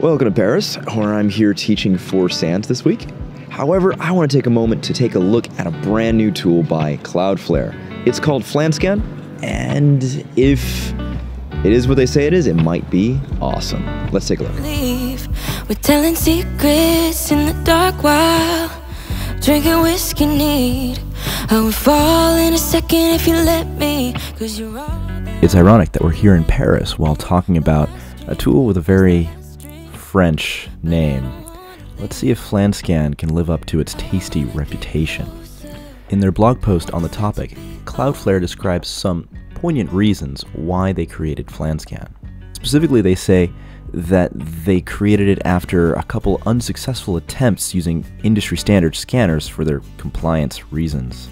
Welcome to Paris, where I'm here teaching for SANS this week. However, I want to take a moment to take a look at a brand new tool by Cloudflare. It's called FlanScan, and if it is what they say it is, it might be awesome. Let's take a look. Leave. We're telling secrets in the dark while drinking whiskey neat. I would fall in a second if you let me, cause you're all It's ironic that we're here in Paris while talking about a tool with a very French name. Let's see if FlanScan can live up to its tasty reputation. In their blog post on the topic, Cloudflare describes some poignant reasons why they created FlanScan. Specifically, they say that they created it after a couple unsuccessful attempts using industry standard scanners for their compliance reasons.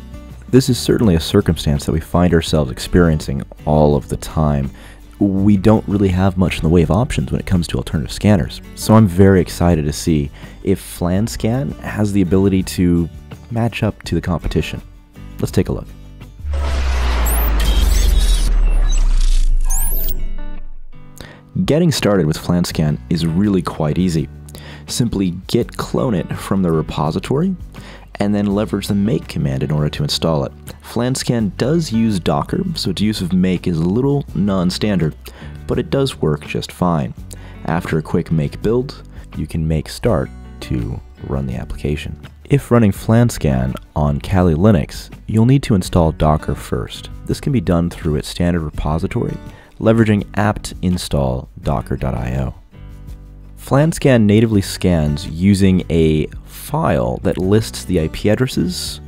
This is certainly a circumstance that we find ourselves experiencing all of the time, we don't really have much in the way of options when it comes to alternative scanners. So I'm very excited to see if FlanScan has the ability to match up to the competition. Let's take a look. Getting started with FlanScan is really quite easy. Simply git clone it from the repository and then leverage the make command in order to install it. FlanScan does use Docker, so its use of make is a little non-standard, but it does work just fine. After a quick make build, you can make start to run the application. If running FlanScan on Kali Linux, you'll need to install Docker first. This can be done through its standard repository, leveraging apt install docker.io. FlanScan natively scans using a file that lists the IP addresses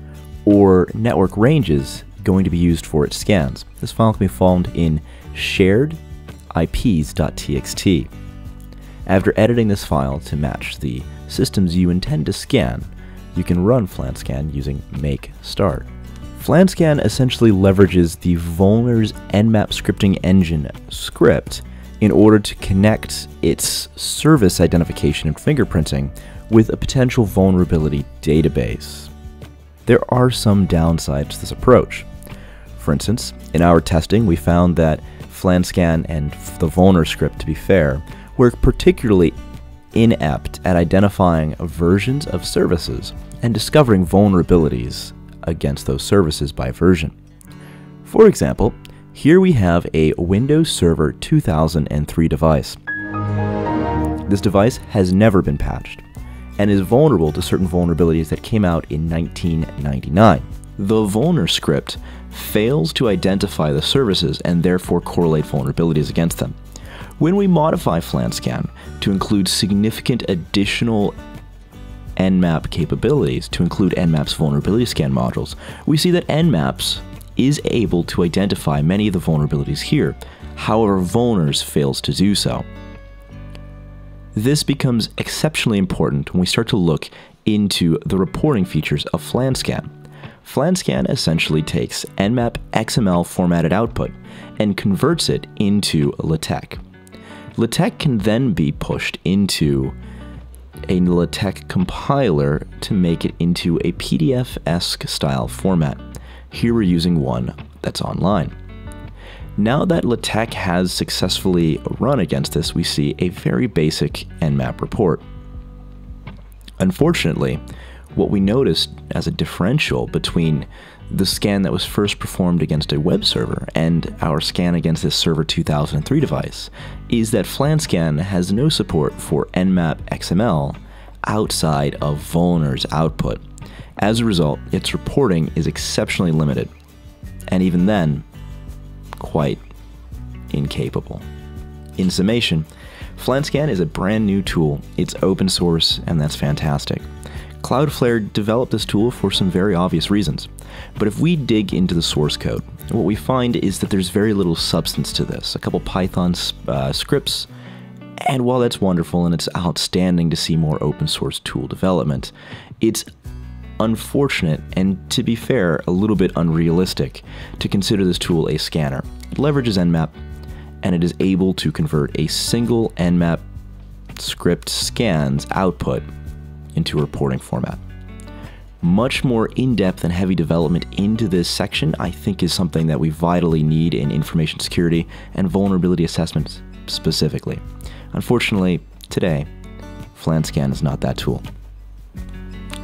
or network ranges going to be used for its scans. This file can be found in shared ips.txt. After editing this file to match the systems you intend to scan, you can run FlanScan using make start. FlanScan essentially leverages the Vulners Nmap scripting engine script in order to connect its service identification and fingerprinting with a potential vulnerability database. There are some downsides to this approach. For instance, in our testing, we found that FlanScan and the Vollner script, to be fair, were particularly inept at identifying versions of services and discovering vulnerabilities against those services by version. For example, here we have a Windows Server 2003 device. This device has never been patched and is vulnerable to certain vulnerabilities that came out in 1999. The vulner script fails to identify the services and therefore correlate vulnerabilities against them. When we modify FlanScan to include significant additional Nmap capabilities to include Nmap's vulnerability scan modules, we see that Nmaps is able to identify many of the vulnerabilities here, however Vulners fails to do so. This becomes exceptionally important when we start to look into the reporting features of FlanScan. FlanScan essentially takes Nmap XML formatted output and converts it into LaTeX. LaTeX can then be pushed into a LaTeX compiler to make it into a PDF-esque style format. Here we're using one that's online. Now that LaTeX has successfully run against this, we see a very basic Nmap report. Unfortunately, what we noticed as a differential between the scan that was first performed against a web server and our scan against this Server 2003 device is that FlanScan has no support for Nmap XML outside of Vulners output. As a result, its reporting is exceptionally limited, and even then, quite incapable. In summation, FlanScan is a brand new tool. It's open source, and that's fantastic. Cloudflare developed this tool for some very obvious reasons. But if we dig into the source code, what we find is that there's very little substance to this. A couple Python uh, scripts, and while that's wonderful and it's outstanding to see more open source tool development, it's unfortunate and, to be fair, a little bit unrealistic to consider this tool a scanner. It leverages Nmap and it is able to convert a single Nmap script scan's output into a reporting format. Much more in depth and heavy development into this section, I think, is something that we vitally need in information security and vulnerability assessments specifically. Unfortunately, today, FlanScan is not that tool.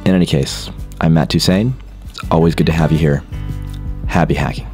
In any case, I'm Matt Toussain. It's always good to have you here. Happy hacking.